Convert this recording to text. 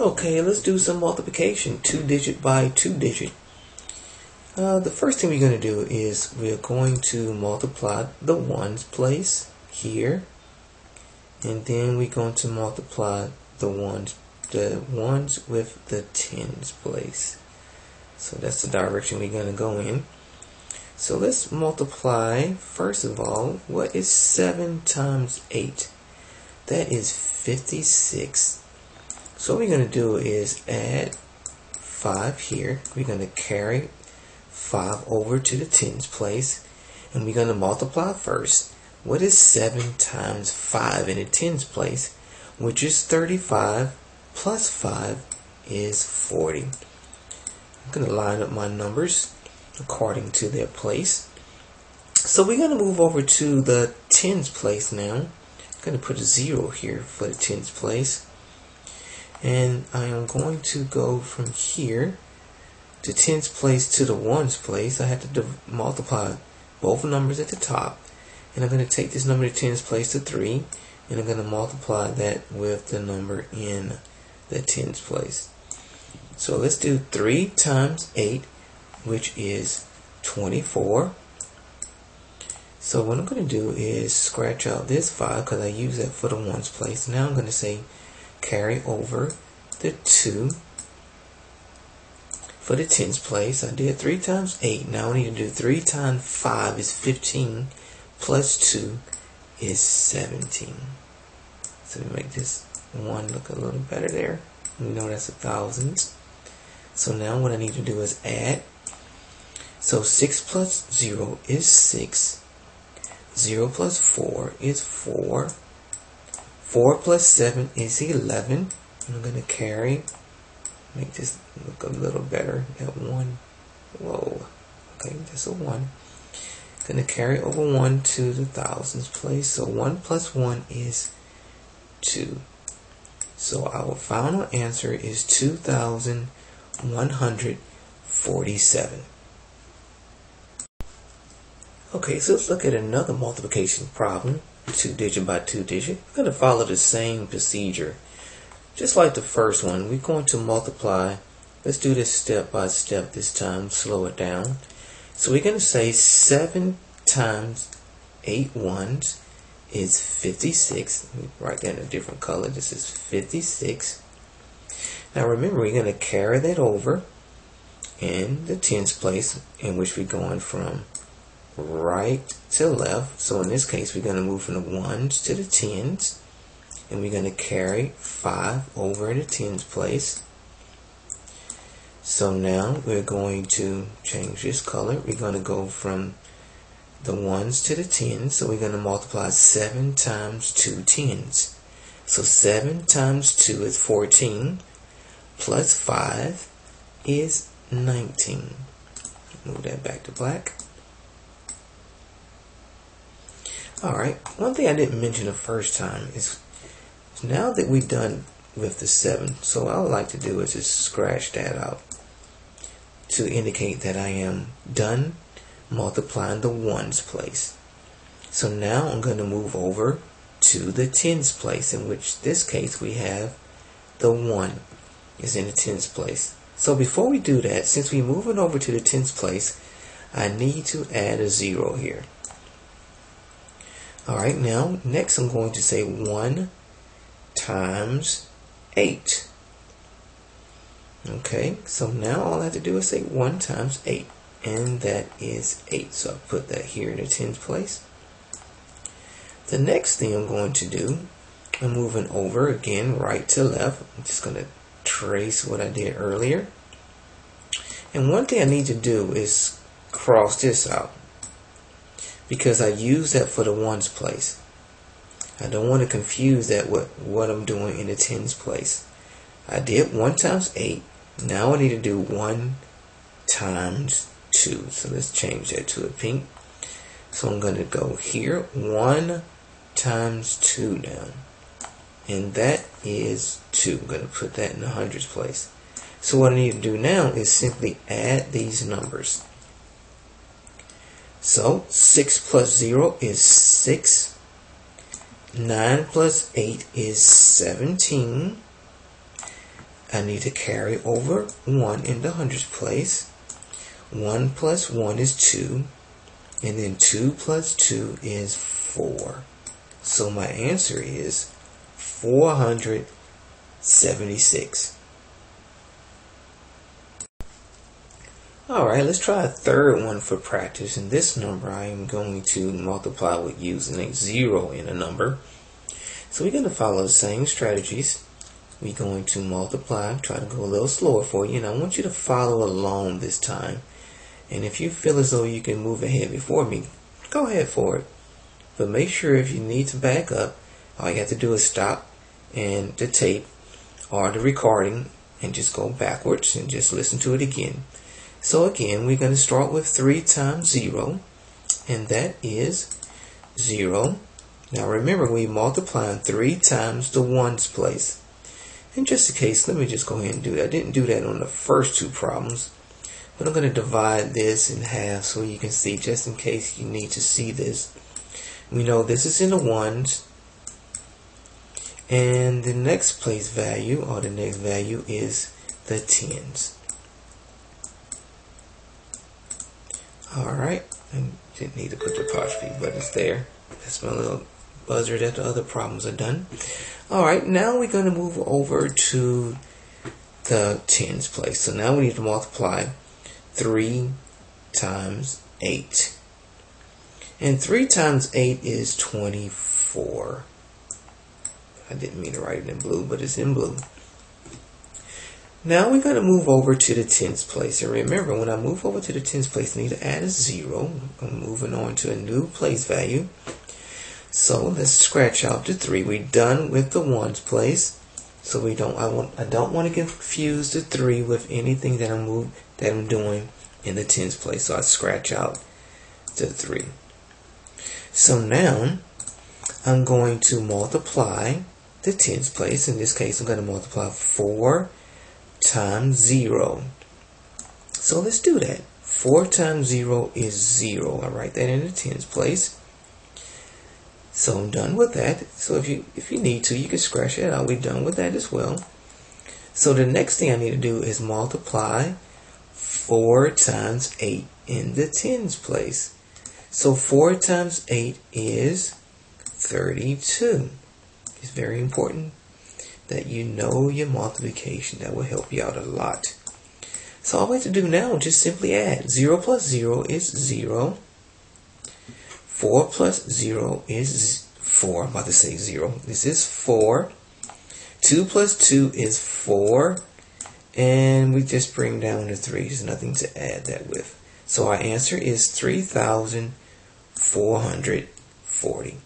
Okay, let's do some multiplication, two digit by two digit. Uh, the first thing we're going to do is we're going to multiply the ones place here, and then we're going to multiply the ones, the ones with the tens place. So that's the direction we're going to go in. So let's multiply, first of all, what is 7 times 8? That is 56 so what we're going to do is add 5 here. We're going to carry 5 over to the tens place. And we're going to multiply first. What is 7 times 5 in the tens place? Which is 35 plus 5 is 40. I'm going to line up my numbers according to their place. So we're going to move over to the tens place now. I'm going to put a 0 here for the tens place and I am going to go from here to tens place to the ones place. I have to multiply both numbers at the top. And I'm going to take this number to tens place to 3 and I'm going to multiply that with the number in the tens place. So let's do 3 times 8 which is 24 so what I'm going to do is scratch out this 5 because I use that for the ones place. Now I'm going to say carry over the 2 for the tens place. I did 3 times 8. Now I need to do 3 times 5 is 15 plus 2 is 17. So we make this 1 look a little better there. We know that's a thousand. So now what I need to do is add. So 6 plus 0 is 6. 0 plus 4 is 4. 4 plus 7 is 11. I'm going to carry, make this look a little better at 1. Whoa. Okay, just a 1. Going to carry over 1 to the thousands place. So 1 plus 1 is 2. So our final answer is 2,147. Okay, so let's look at another multiplication problem two digit by two digit. We're going to follow the same procedure. Just like the first one, we're going to multiply. Let's do this step by step this time, slow it down. So we're going to say 7 times 8 ones is 56. Let me write that in a different color. This is 56. Now remember, we're going to carry that over in the tens place in which we're going from right to left. So in this case, we're going to move from the ones to the tens. And we're going to carry 5 over the tens place. So now we're going to change this color. We're going to go from the ones to the tens. So we're going to multiply 7 times 2 tens. So 7 times 2 is 14. Plus 5 is 19. Move that back to black. Alright, one thing I didn't mention the first time is now that we've done with the 7, so what I would like to do is just scratch that out to indicate that I am done multiplying the ones place. So now I'm going to move over to the tens place, in which this case we have the 1 is in the tens place. So before we do that, since we're moving over to the tens place, I need to add a 0 here. Alright, now next I'm going to say 1 times 8. Okay, so now all I have to do is say 1 times 8. And that is 8. So I put that here in the tens place. The next thing I'm going to do, I'm moving over again right to left. I'm just going to trace what I did earlier. And one thing I need to do is cross this out because I use that for the ones place. I don't want to confuse that with what I'm doing in the tens place. I did 1 times 8. Now I need to do 1 times 2. So let's change that to a pink. So I'm going to go here. 1 times 2 now. And that is 2. I'm going to put that in the hundreds place. So what I need to do now is simply add these numbers. So 6 plus 0 is 6. 9 plus 8 is 17. I need to carry over 1 in the hundreds place. 1 plus 1 is 2. And then 2 plus 2 is 4. So my answer is 476. Alright, let's try a third one for practice. And this number I am going to multiply with using a zero in a number. So we're going to follow the same strategies. We're going to multiply, try to go a little slower for you. And I want you to follow along this time. And if you feel as though you can move ahead before me, go ahead for it. But make sure if you need to back up, all you have to do is stop and the tape or the recording and just go backwards and just listen to it again. So again, we're going to start with 3 times 0, and that is 0. Now remember, we multiplying 3 times the ones place. And just in case, let me just go ahead and do that. I didn't do that on the first two problems, but I'm going to divide this in half so you can see, just in case you need to see this. We know this is in the ones, and the next place value, or the next value, is the tens. Alright, I didn't need to put the apostrophe, but it's there. That's my little buzzer that the other problems are done. Alright, now we're going to move over to the tens place. So now we need to multiply 3 times 8. And 3 times 8 is 24. I didn't mean to write it in blue, but it's in blue. Now we're going to move over to the tens place. And remember, when I move over to the tens place, I need to add a zero. I'm moving on to a new place value. So let's scratch out the three. We're done with the ones place. So we don't I want I don't want to confuse the three with anything that I'm move that I'm doing in the tens place. So I scratch out the three. So now I'm going to multiply the tens place. In this case, I'm going to multiply 4 times 0. So let's do that. 4 times 0 is 0. I write that in the tens place. So I'm done with that. So if you if you need to, you can scratch it out. We're done with that as well. So the next thing I need to do is multiply 4 times 8 in the tens place. So 4 times 8 is 32. It's very important that you know your multiplication. That will help you out a lot. So all we have to do now just simply add. 0 plus 0 is 0. 4 plus 0 is 4. I'm about to say 0. This is 4. 2 plus 2 is 4. And we just bring down the 3. There's nothing to add that with. So our answer is 3,440.